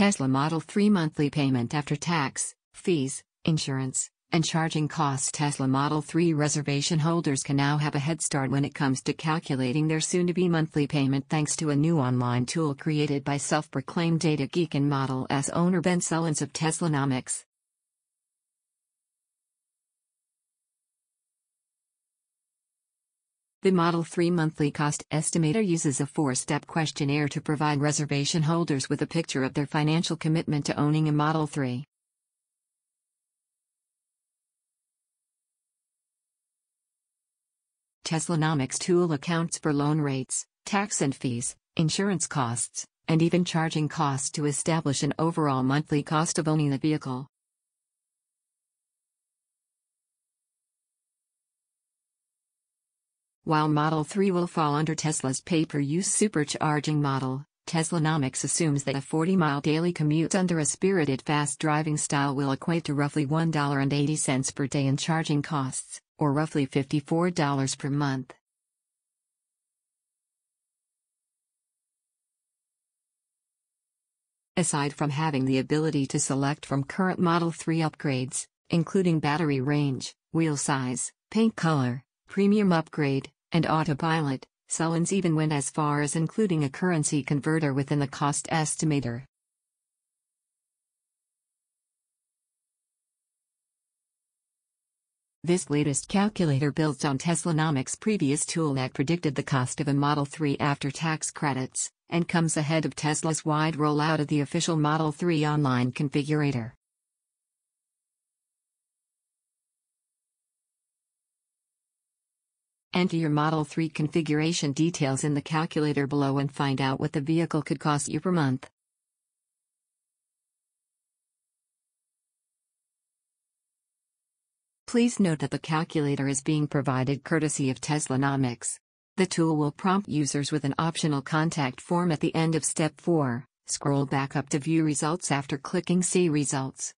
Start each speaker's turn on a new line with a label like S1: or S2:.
S1: Tesla Model 3 monthly payment after tax, fees, insurance, and charging costs. Tesla Model 3 reservation holders can now have a head start when it comes to calculating their soon to be monthly payment thanks to a new online tool created by self proclaimed data geek and Model S owner Ben Sullins of Teslanomics. The Model 3 monthly cost estimator uses a four step questionnaire to provide reservation holders with a picture of their financial commitment to owning a Model 3. Teslanomics tool accounts for loan rates, tax and fees, insurance costs, and even charging costs to establish an overall monthly cost of owning the vehicle. While Model 3 will fall under Tesla's pay-per-use supercharging model, Teslanomics assumes that a 40-mile daily commute under a spirited fast driving style will equate to roughly $1.80 per day in charging costs, or roughly $54 per month. Aside from having the ability to select from current Model 3 upgrades, including battery range, wheel size, paint color, premium upgrade, and autopilot, Sullins even went as far as including a currency converter within the cost estimator. This latest calculator builds on Teslanomics' previous tool that predicted the cost of a Model 3 after tax credits, and comes ahead of Tesla's wide rollout of the official Model 3 online configurator. Enter your Model 3 configuration details in the calculator below and find out what the vehicle could cost you per month. Please note that the calculator is being provided courtesy of Teslanomics. The tool will prompt users with an optional contact form at the end of step 4. Scroll back up to view results after clicking See Results.